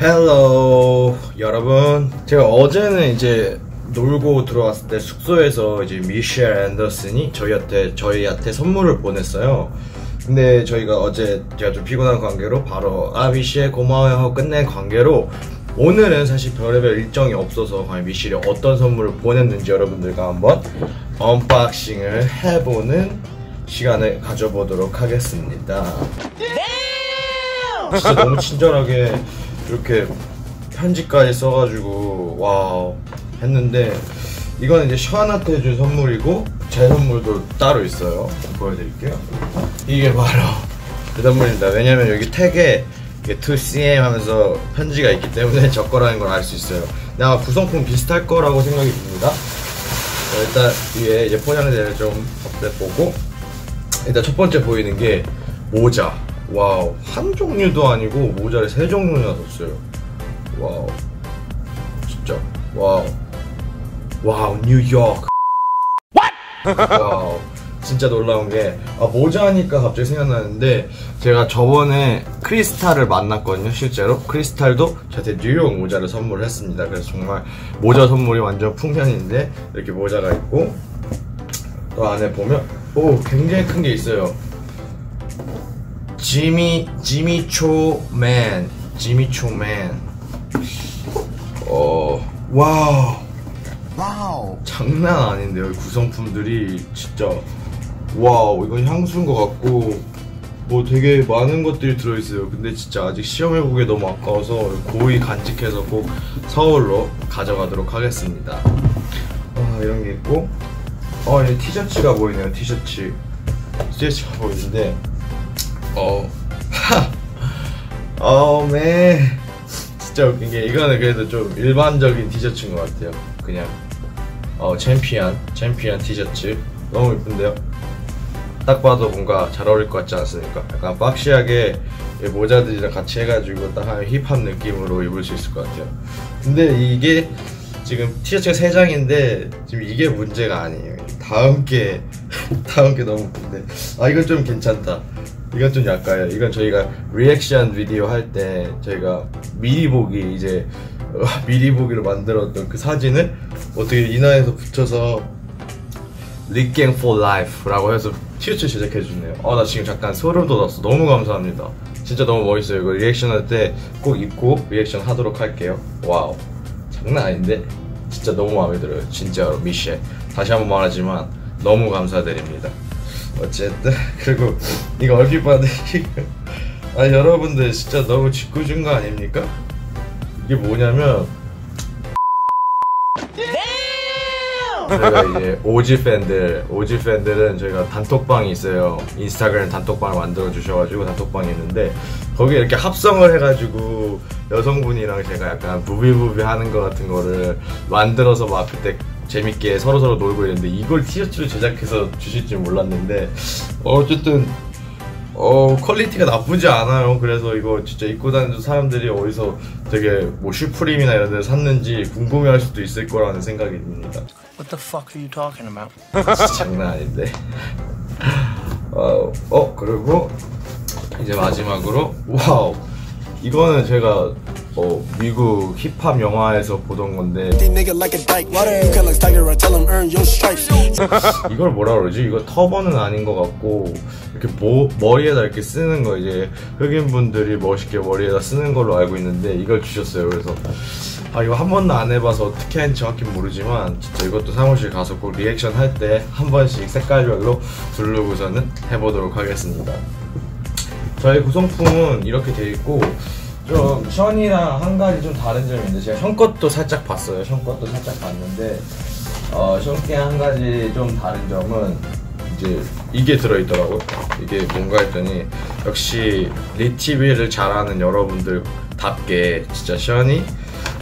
Hello 여러분 제가 어제는 이제 놀고 들어왔을 때 숙소에서 이제 미셸 앤더슨이 저희한테 저희한테 선물을 보냈어요. 근데 저희가 어제 제가 좀 피곤한 관계로 바로 아 미셸 고마워요 하고 끝낸 관계로 오늘은 사실 별의별 일정이 없어서 과연 미셸이 어떤 선물을 보냈는지 여러분들과 한번 unboxing을 해보는 시간을 가져보도록 하겠습니다. 진짜 너무 친절하게 이렇게 편지까지 써가지고 wow 했는데 이건 이제 션한테 준 선물이고 제 선물도 따로 있어요. 보여드릴게요. 이게 바로 그 선물입니다. 왜냐면 여기 tag에 이게 2CM 하면서 편지가 있기 때문에 저 거라는 걸 알 수 있어요. 내가 구성품 비슷할 거라고 생각이 듭니다. 자, 일단 위에 이제 포장지를 좀 보고 일단 첫 번째 보이는 게 모자 wow 한 종류도 아니고 모자를 세 종류나 줬어요. Wow. 진짜. Wow. Wow 뉴욕 wow. 진짜 놀라운 게 아, 모자니까 갑자기 생각나는데 제가 저번에 크리스탈을 만났거든요 실제로. 크리스탈도 저한테 뉴욕 모자를 선물했습니다. 그래서 정말 모자 선물이 완전 풍년인데 이렇게 모자가 있고 또 안에 보면 오 굉장히 큰 게 있어요 Jimmy Jimmy Choo Man. Jimmy Choo Man. 어 wow. Wow. 장난 아닌데요 이 구성품들이 진짜. Wow 이건 향수인 것 같고 뭐 되게 많은 것들이 들어있어요. 근데 진짜 아직 시험해보기 너무 아까워서 고이 간직해서 꼭 서울로 가져가도록 하겠습니다. 아 이런 게 있고. 어 이 티셔츠가 보이네요 티셔츠. 티셔츠가 보이는데 어. 어 man 진짜 웃긴 게 이거는 그래도 좀 일반적인 티셔츠인 것 같아요. 그냥 어 Champion Champion 티셔츠 너무 이쁜데요? 딱 봐도 뭔가 잘 어울릴 것 같지 않습니까? 약간 boxy하게 이 모자들이랑 같이 해가지고 딱 hip한 느낌으로 입을 수 있을 것 같아요. 근데 이게 지금 티셔츠가 3 장인데 지금 이게 문제가 아니에요. 다음 게 다음 게 너무 웃긴데. 아 이건 좀 괜찮다 이건 좀 약가요 이건 저희가 리액션 비디오 할 때 저희가 미리 보기 이제 어, 미리 보기로 만들었던 그 사진을 어떻게 인화해서 붙여서 리갱 for life라고 해서 티셔츠 제작해 주네요. 아 나 지금 잠깐 소름 돋았어. 너무 감사합니다. 진짜 너무 멋있어요. 이거 리액션 할 때 꼭 입고 리액션 하도록 할게요. Wow. 장난 아닌데? 진짜 너무 마음에 들어요. 진짜로 미셸. 다시 한 번 말하지만 너무 감사드립니다. 어쨌든 그리고 이거 얼핏 봐도 아 여러분들 진짜 너무 짓궂은 거 아닙니까? 이게 뭐냐면 저희가 이제 오지 팬들, 오지 팬들은 저희가 단톡방이 있어요. 인스타그램 단톡방을 만들어 주셔가지고 단톡방이 있는데 거기에 이렇게 합성을 해가지고 여성분이랑 제가 약간 부비부비 하는 거 같은 거를 만들어서 막 그때 재밌게 서로서로 놀고 있는데 이걸 티셔츠로 제작해서 주실 줄 몰랐는데 어쨌든 어 퀄리티가 나쁘지 않아요. 그래서 이거 진짜 입고 다니는 사람들이 어디서 되게 뭐 Supreme이나 이런 데서 샀는지 궁금해할 수도 있을 거라는 생각이 듭니다. What the fuck are you talking about? 장난 아닌데. 어, 어 그리고 이제 마지막으로 wow 이거는 제가 어, 미국 힙합 영화에서 보던 건데. 이걸 뭐라 그러지? 이거 터번은 아닌 것 같고 이렇게 모, 머리에다 이렇게 쓰는 거 이제 흑인 분들이 멋있게 머리에다 쓰는 걸로 알고 있는데 이걸 주셨어요. 그래서 아 이거 한 번도 안 해봐서 어떻게 하는지 정확히 모르지만 진짜 이것도 사무실 가서 꼭 리액션 할 때 한 번씩 색깔별로 두르고서는 해보도록 하겠습니다. 저희 구성품은 이렇게 돼 있고 좀 션이랑 한 가지 좀 다른 점이 있는데 제가 션 것도 살짝 봤어요. 션 것도 살짝 봤는데 어, 션께 한 가지 좀 다른 점은 이제 이게 들어있더라고요. 이게 뭔가 했더니 역시 LIT TV를 잘 아는 여러분들답게 진짜 션이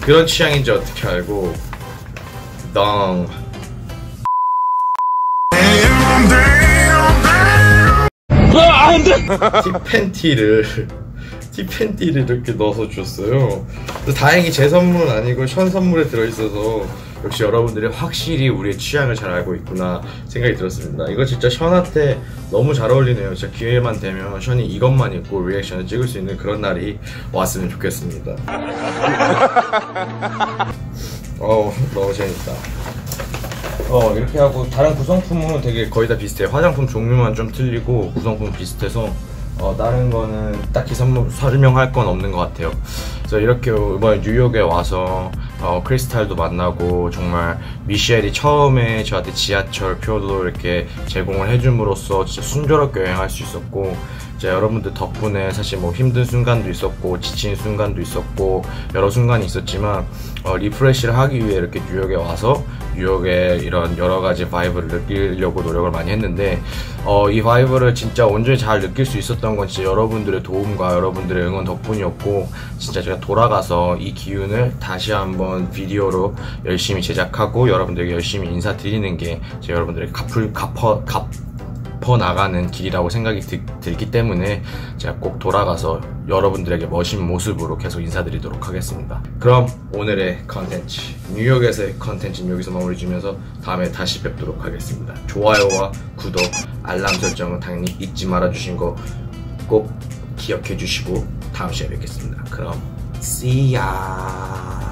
그런 취향인지 어떻게 알고 덩 티팬티를 티팬티를 이렇게 넣어서. 근데 다행히 제 선물은 아니고 션 선물에 들어있어서 역시 여러분들이 확실히 우리의 취향을 잘 알고 있구나 생각이 들었습니다. 이거 진짜 션한테 너무 잘 어울리네요. 진짜 기회만 되면 션이 이것만 입고 리액션을 찍을 수 있는 그런 날이 왔으면 좋겠습니다. 어 너무 재밌다. 어 이렇게 하고 다른 구성품은 되게 거의 다 비슷해요. 화장품 종류만 좀 틀리고 구성품 비슷해서 어 다른 거는 딱히 설명할 건 없는 것 같아요. 그래서 이렇게 이번에 뉴욕에 와서 어, 크리스탈도 만나고 정말 미셸이 처음에 저한테 지하철 표도 이렇게 제공을 해줌으로써 진짜 순조롭게 여행할 수 있었고 이제 여러분들 덕분에 사실 뭐 힘든 순간도 있었고 지친 순간도 있었고 여러 순간이 있었지만 어, refresh를 하기 위해 이렇게 뉴욕에 와서 뉴욕의 이런 여러 가지 vibe를 느끼려고 노력을 많이 했는데 어, 이 vibe를 진짜 온전히 잘 느낄 수 있었던 건 진짜 여러분들의 도움과 여러분들의 응원 덕분이었고 진짜 제가 돌아가서 이 기운을 다시 한번 비디오로 열심히 제작하고 여러분들에게 열심히 인사드리는 게 제 여러분들에게 갚을 갚어 갚 퍼 나가는 길이라고 생각이 드- 들기 때문에 제가 꼭 돌아가서 여러분들에게 멋진 모습으로 계속 인사드리도록 하겠습니다. 그럼 오늘의 컨텐츠, 뉴욕에서의 컨텐츠는 여기서 마무리 주면서 다음에 다시 뵙도록 하겠습니다. 좋아요와 구독, 알람 설정은 당연히 잊지 말아 주신 거 꼭 기억해 주시고 다음 시간에 뵙겠습니다. 그럼 see ya.